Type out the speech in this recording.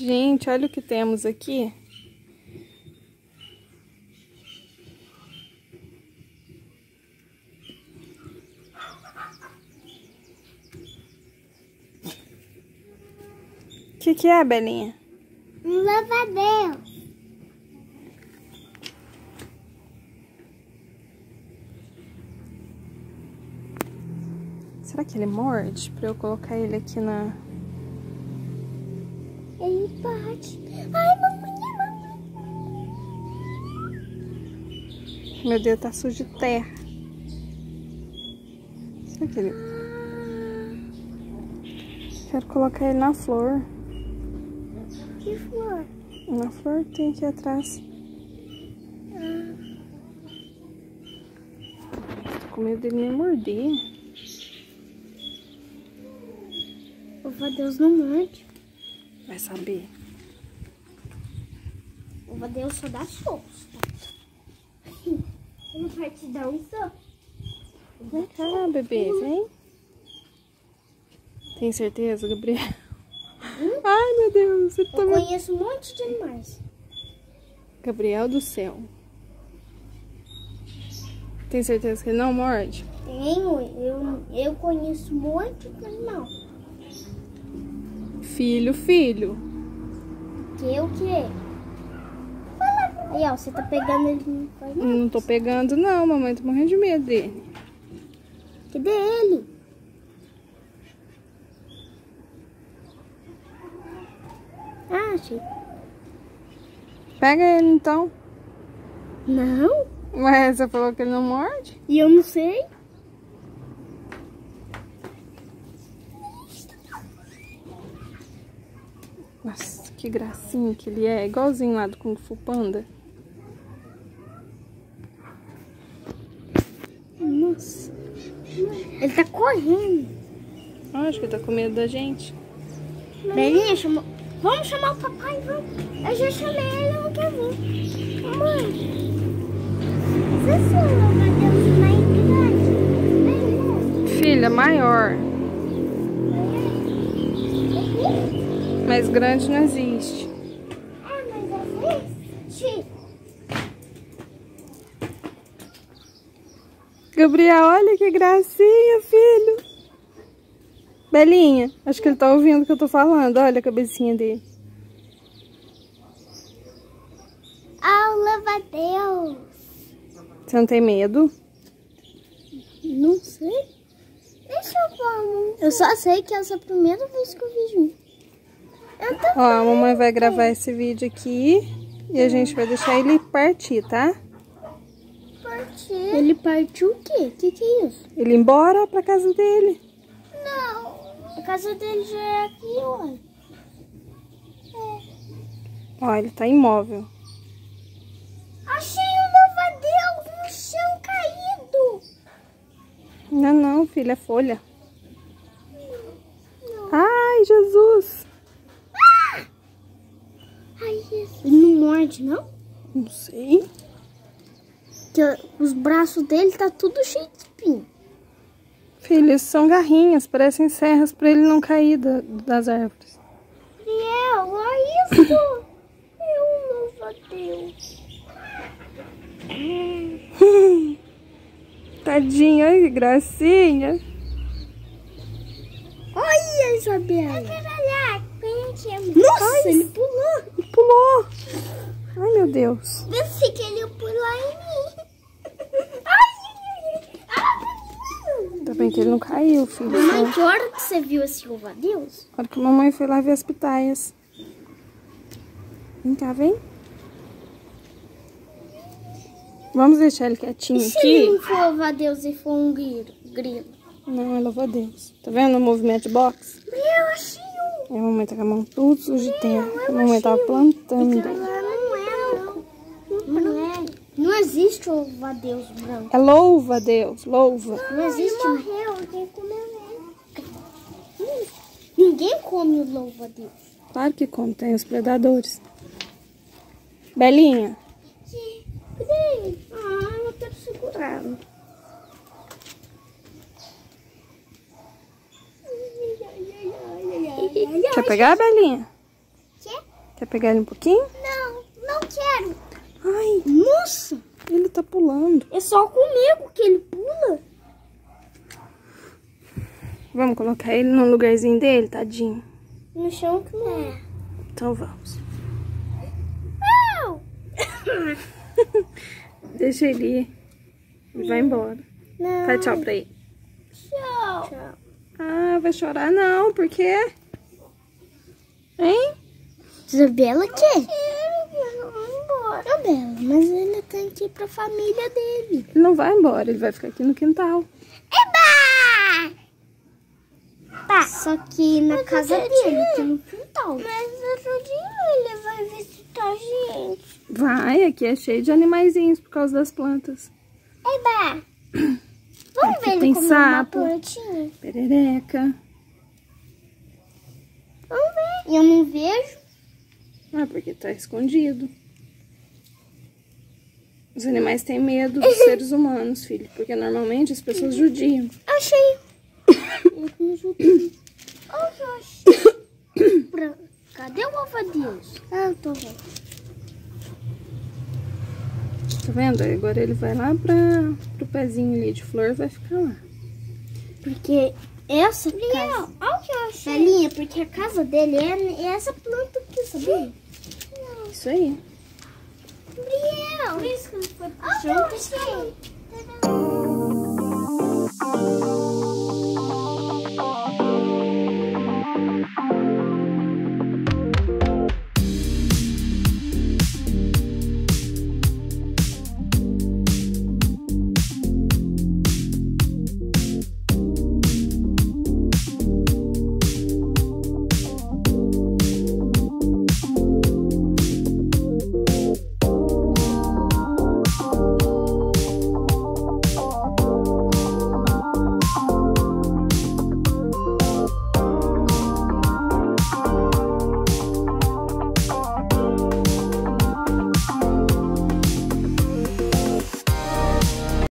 Gente, olha o que temos aqui. O que, que é, Belinha? Um lavadero. Será que ele morde? Pra eu colocar ele aqui na... Ele bate. Ai, mamãe, mamãe. Meu Deus, tá sujo de terra. Será que ele... Quero colocar ele na flor. Que flor? Na flor que tem aqui atrás. Tô com medo dele me morder. Louva Deus não morde. Vai saber. Deus só dá socos, tá? Ele vai te dar um soco. Vem cá, bebê, vem. Tem certeza, Gabriel? Ai, meu Deus, você tá Eu me... conheço um monte de animais. Gabriel do céu. Tem certeza que ele não morde? Tenho, eu, eu conheço um monte de animal. Filho, filho. Que o quê? Aí, ó, você tá pegando ele não tô pegando, não. Mamãe tá morrendo de medo dele. Cadê ele? Ah, achei. Pega ele, então. Não? Ué, você falou que ele não morde? E eu não sei. Nossa, que gracinha que ele é. Igualzinho lá do Kung Fu Panda. Nossa. Ele tá correndo. Ah, Acho que ele tá com medo da gente. Belinha, chamou. Vamos chamar o papai, vamos. Eu já chamei ele, não quer vir. Mamãe. Você sua louva Deus na igreja? Filha, maior. Mais grande não existe. Ah, mas existe. Gabriel, olha que gracinha, filho. Belinha, acho que ele tá ouvindo o que eu tô falando. Olha a cabecinha dele. Louva Deus. Você não tem medo? Não sei. Deixa eu ver. Eu só sei que essa é a primeira vez que eu vejo. Ó, a mamãe vai gravar esse vídeo aqui e a gente vai deixar ele partir, tá? partindo. Ele partiu o quê? O que, que é isso? Ele embora pra casa dele. Não. A casa dele já é aqui, olha. Ó, ele tá imóvel. Achei o louva-Deus no chão caído. Não, não, filha, é folha. Ai, Jesus. Ai, Jesus. Não não? Sei. Que os braços dele tá tudo cheio de espinho. Filha, isso são garrinhas, parecem serras pra ele não cair da- das árvores. Gabriel, olha isso. É um louva-Deus. Tadinho, ai, que gracinha. Olha, Isabela. Nossa, ele pulou. Pulou. Ai, meu Deus. Pensei que ele ia pular em mim. Ai, ai, Ainda bem que ele não caiu, filho. Mamãe, que hora que você viu esse louva-Deus? A hora que a mamãe foi lá ver as pitaias. Vem cá, vem. Vamos deixar ele quietinho E se aqui? não for e for um grilo? grilo? Não, é louva a Deus. Tá vendo o movimento de box? Eu achei um. E a mamãe tá com a mão tudo suja de terra. A mamãe tava plantando. Ela não é, não. Não é. Não existe louva-Deus branco. É louva a Deus, louva. Não existe. Morreu, ninguém comeu. Ninguém come o louva-Deus. Claro que come, tem os predadores. Belinha, Cadê? Ah, eu quero segurá-lo. Quer pegar, Belinha? Quer? Quer pegar ele um pouquinho? Não, não quero. Ai, Nossa, ele tá pulando. é só comigo que ele pula. Vamos colocar ele no lugarzinho dele, tadinho? No chão que não é. Então vamos. Não. Deixa ele ir. Vai embora. Não. Faz tchau pra ele. Tchau. Tchau. Ah, vai chorar não, por quê? Hein? Isabela quer? embora. Isabela, mas ele tem que ir pra família dele. Ele não vai embora, ele vai ficar aqui no quintal. Eba! Tá. Só que na casa dele, aqui no quintal. Mas dia ele vai visitar a gente. Vai, aqui é cheio de animaizinhos por causa das plantas. Eba! Vamos Aqui ver ele tem sapo. uma plantinha? Perereca. Vamos ver. Eu não vejo. Ah, porque tá escondido. Os animais têm medo dos seres humanos, filho. Porque normalmente as pessoas judiam. Achei. eu não julguei. Olha o que eu achei. Pra- Cadê o ovo-deus? Ah, eu tô vendo. Tá vendo? Agora ele vai lá pra, pro pezinho ali de flor vai ficar lá. Porque essa casa... olha o que eu achei. Belinha, porque a casa dele é essa planta aqui, sabia? Isso aí. Gabriel! Por isso que ele foi pro chão.